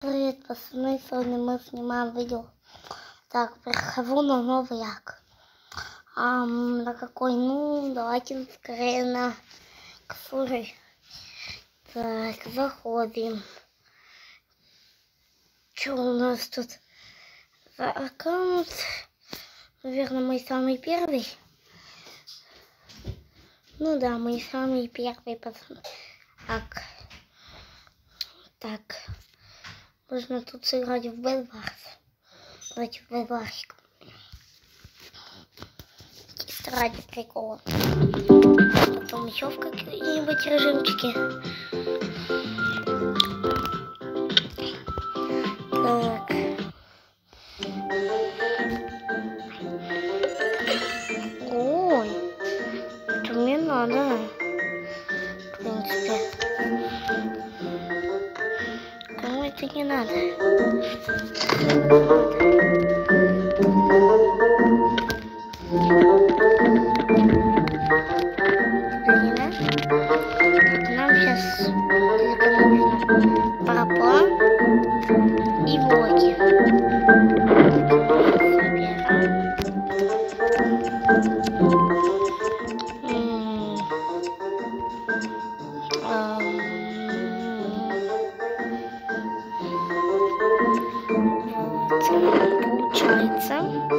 Привет, пацаны! Сегодня мы снимаем видео. Так, прихожу на новый як. А на какой? Ну, давайте скорее на который. Так, заходим. Что у нас тут за аккаунт? Наверное, мой самый первый. Ну да, мой самый первый пацаны. Так. Так. Можно тут сыграть в Бэдварс. Давайте в Бэдварсик. Чисто ради прикола. Потом еще в какие-нибудь режимчики.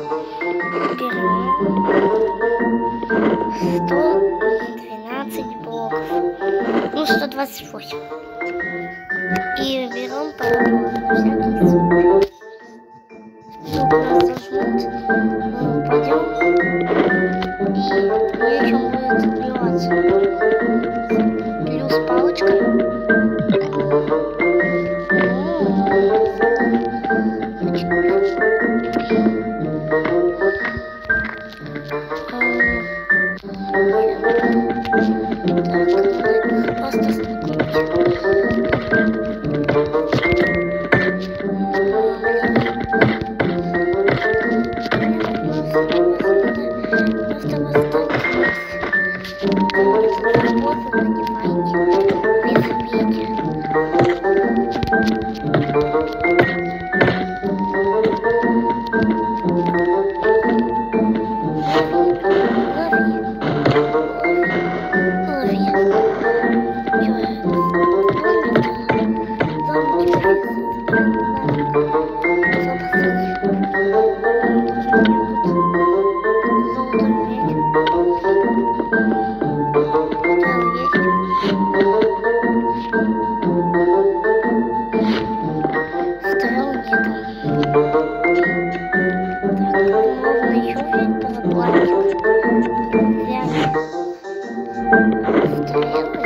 112 блоков. Ну, 128. И берем на всякий случай. Просто восстановить. Вот, понимаете, Música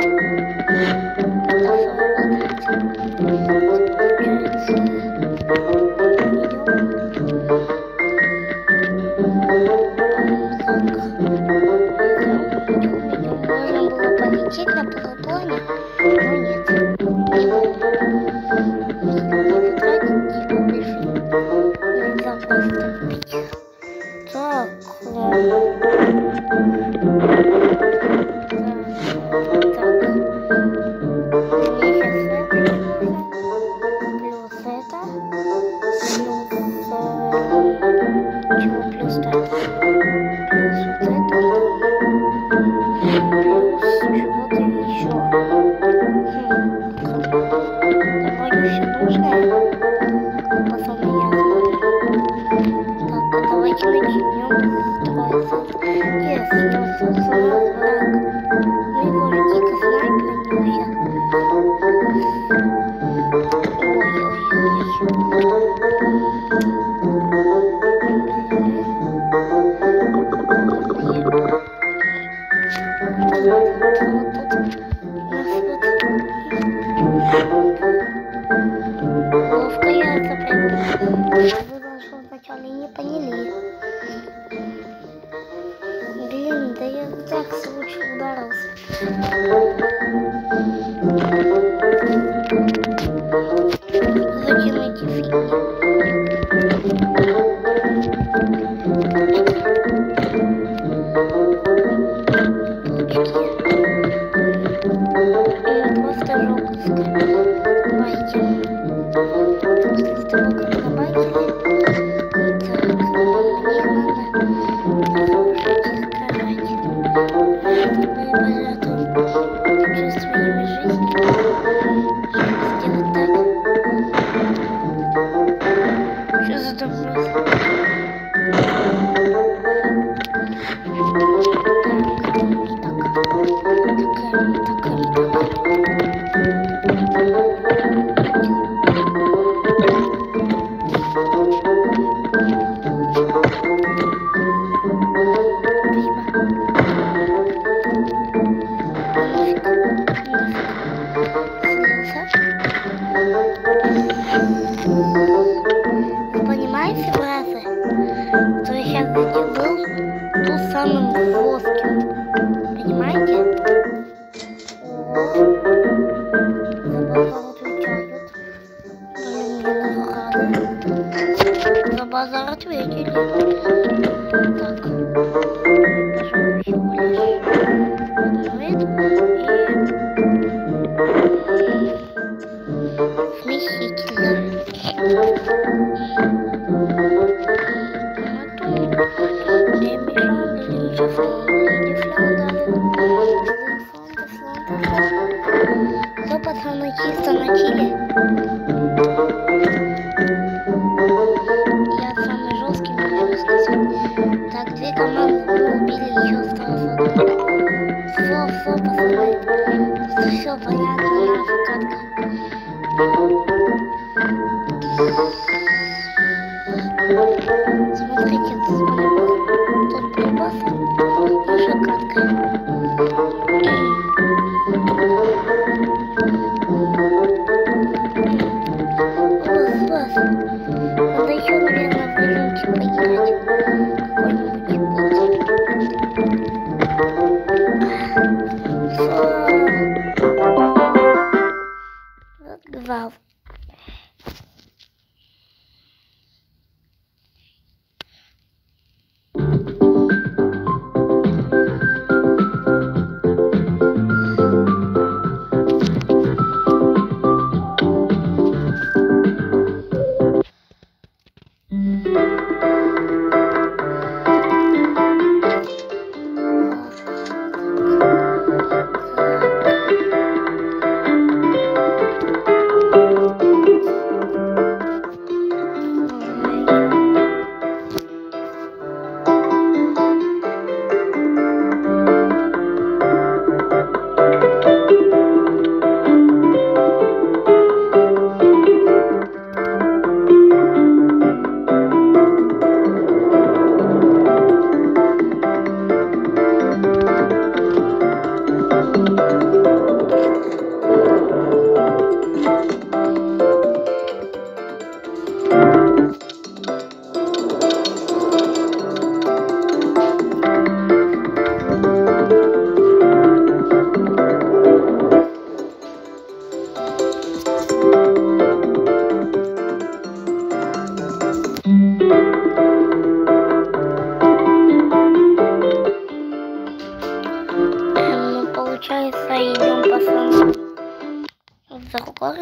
В другой.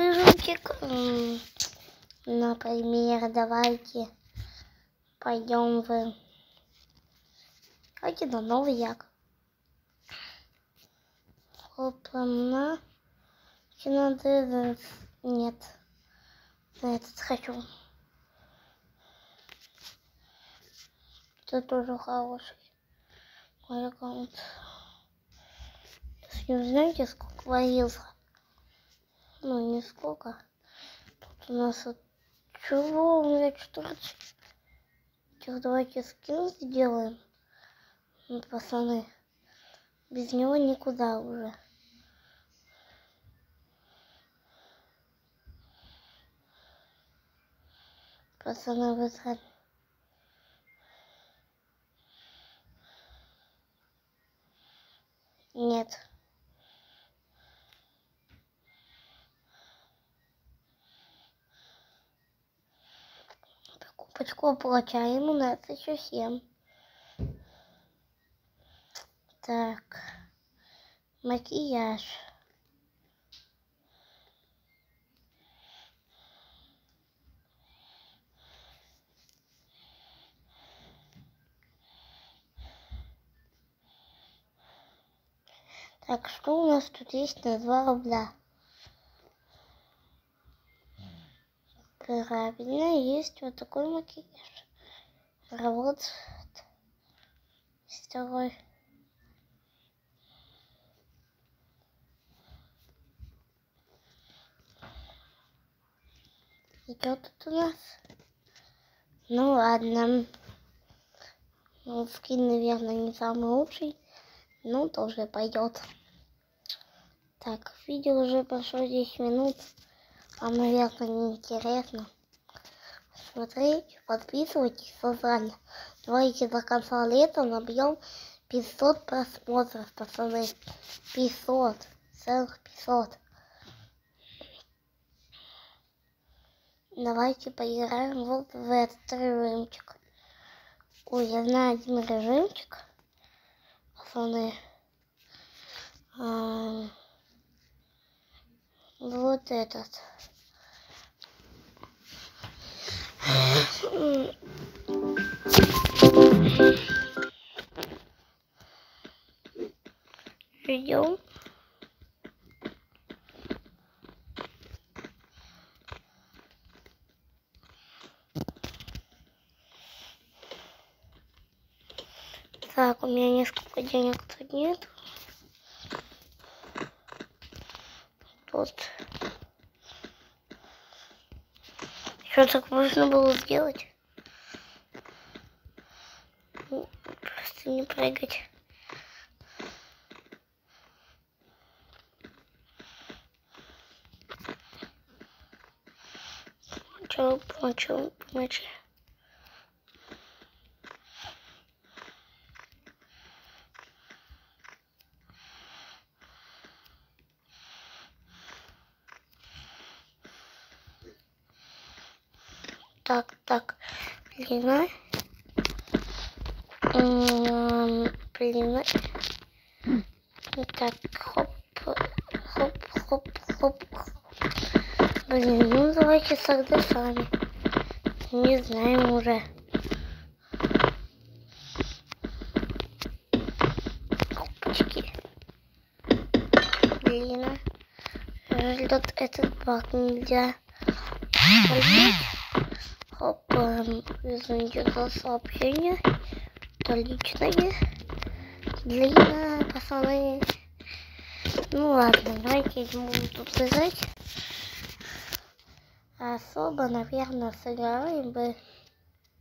М, Например, давайте пойдем в... Давайте на новый як. Опа-на. Нет. На этот хочу. Это тоже хороший. Мой аккаунт. Если вы знаете, сколько возился? Ну, не сколько. Тут у нас вот... Чего? У меня 14. Тех, давайте скилл сделаем. Ну, пацаны. Без него никуда уже. Пацаны, вы знали. Нет. Покупочку получаем у нас еще 7. Так. Макияж. Так, что у нас тут есть на 2 рубля? Правильно, есть вот такой макияж. Работает. Второй. Идет тут у нас. Ну ладно. Ну, скин, наверное, не самый лучший. Ну, тоже пойдет. Так, видео уже прошло 10 минут. Вам, наверное, неинтересно. Смотрите, подписывайтесь, создали. Давайте до конца лета набьем 500 просмотров, пацаны. 500. Целых 500. Давайте поиграем вот в этот режимчик. Ой, я знаю один режимчик. Пацаны. А, вот этот. Идем. Так, у меня несколько денег тут нет. Тут. Что так можно было сделать? Ну, Просто не прыгать. Чё, помочь, помочь. Так, так, длина. Длина. Так, хоп, хоп, хоп, хоп. Блин, ну давайте тогда сами. Не знаем уже. Опачки. Длина. Ждет этот баг нельзя. Пойдет. Эм, извините за сообщение. Это личное. Длина, пацаны. Ну ладно, давайте не буду тут играть. Особо, наверное, сыграем бы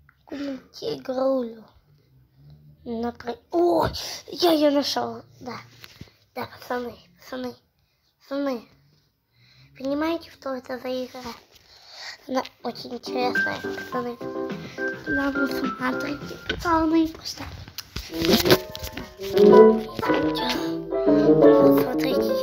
какую-нибудь игрулю. Например... О, я ее нашел. Да, да, пацаны, пацаны, пацаны. Понимаете, что это за игра? Она очень интересная, пацаны. Да, вы смотрите, пацаны, просто. Смотрите,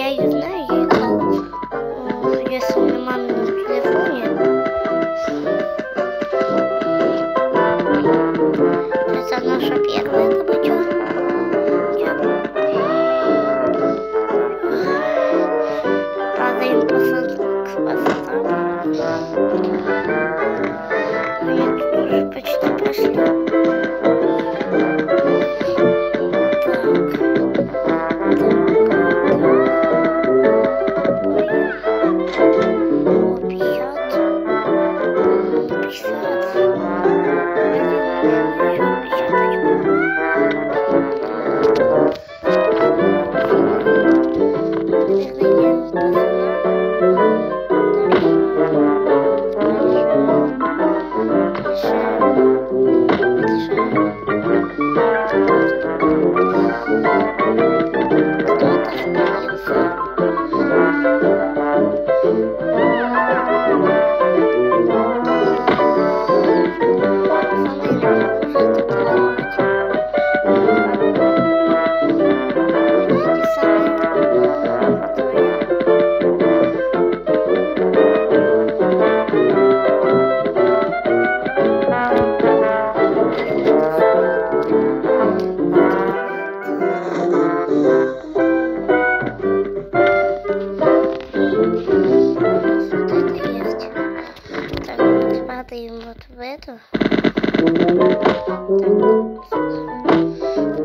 Падаем вот в эту.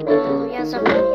Ну, Я запомнил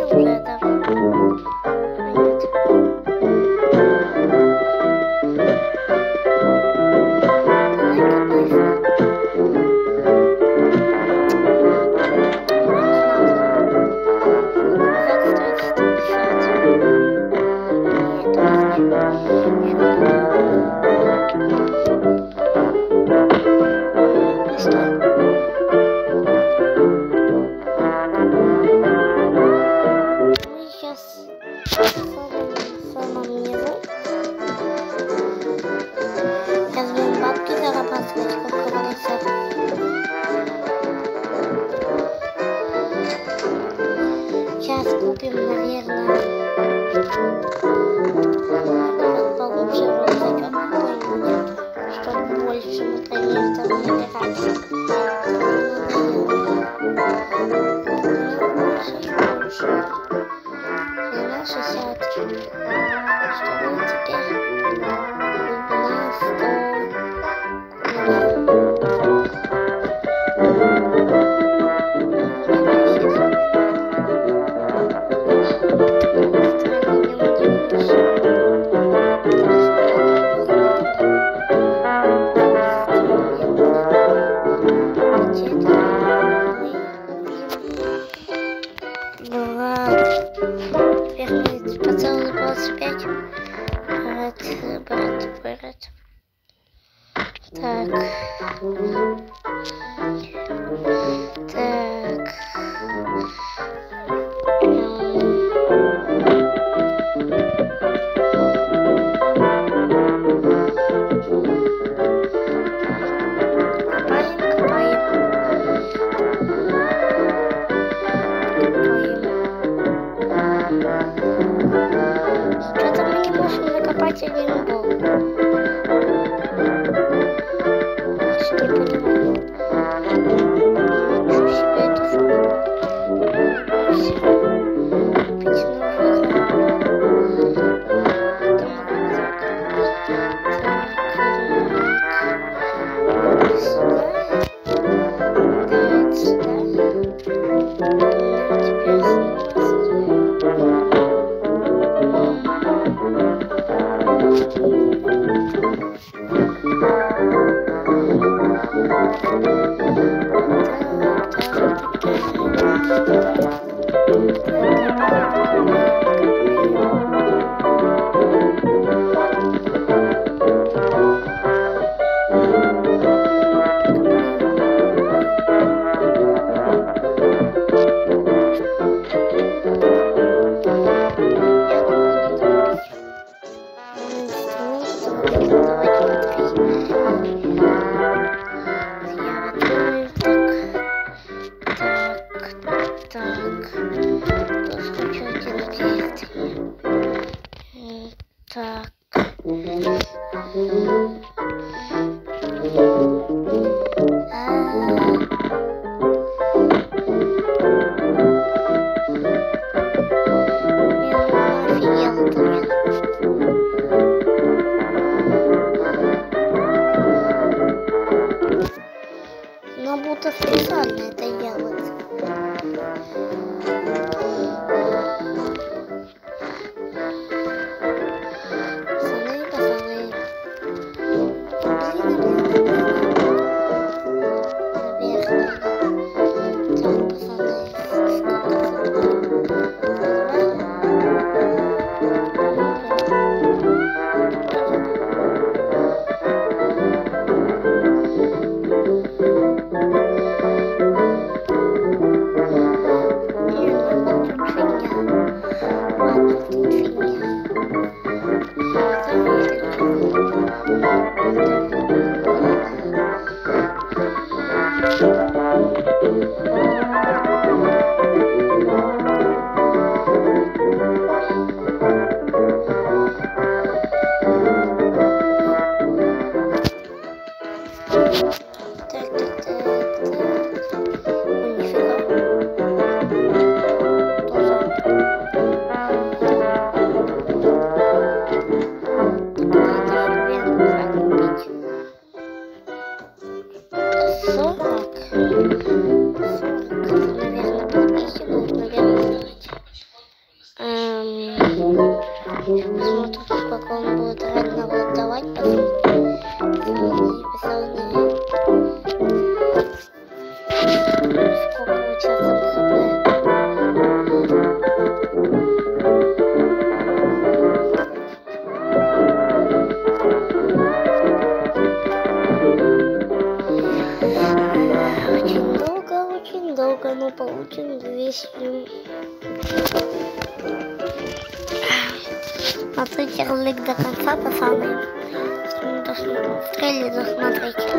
долго, но получим 200. Смотрите ролик до конца, пацаны. Стрели досмотрите.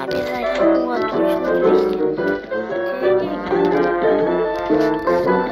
Обязательно. Вот, точно 200.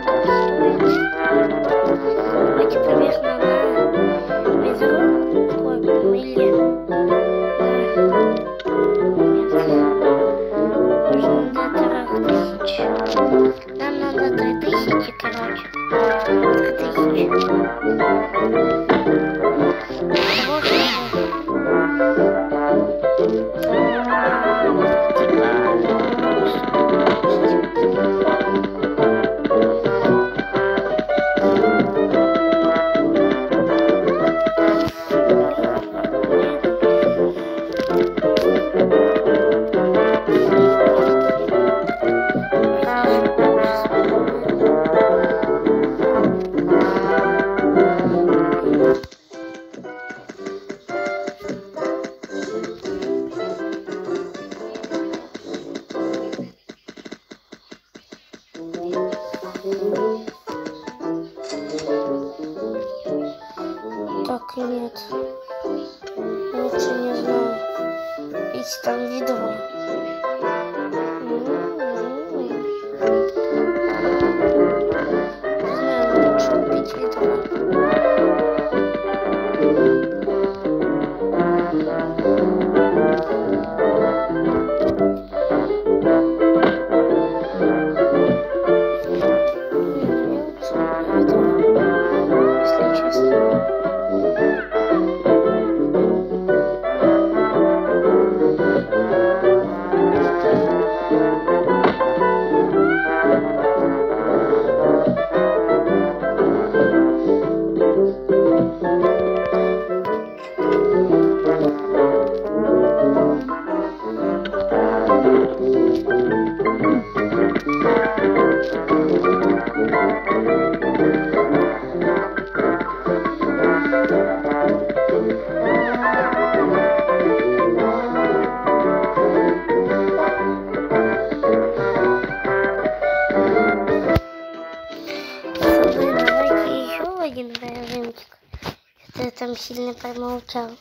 Там сильно промолчал.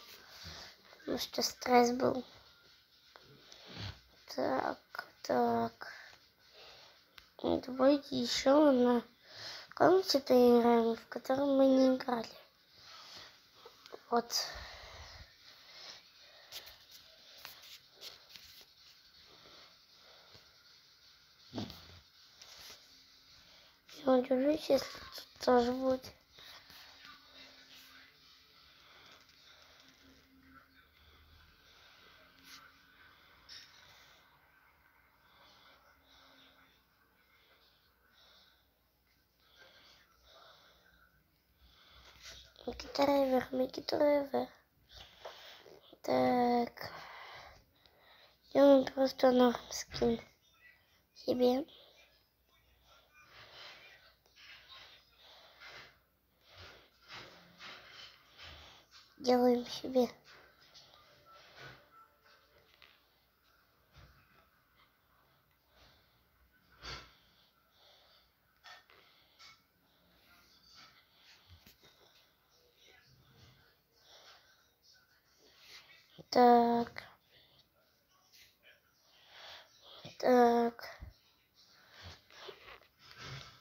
Потому что стресс был. Так, так. Давайте еще на комнате поиграем, в котором мы не играли. Вот. Я удивлюсь, если тут тоже будет. Микидрайвер, микидрайвер. Так. Делаем просто норм скин себе. Делаем себе. Так. Так.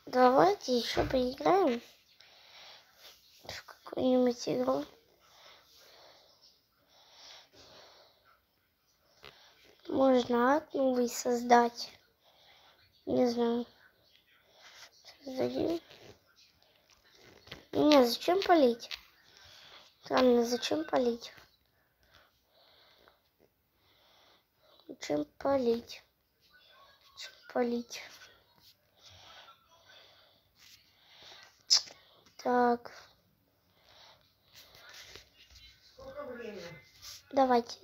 Давайте еще поиграем в какую-нибудь игру. Можно ад новый создать. Не знаю. Создадим. Не, зачем полить? Странно, зачем полить? Зачем полить? Зачем полить? Так. Давайте,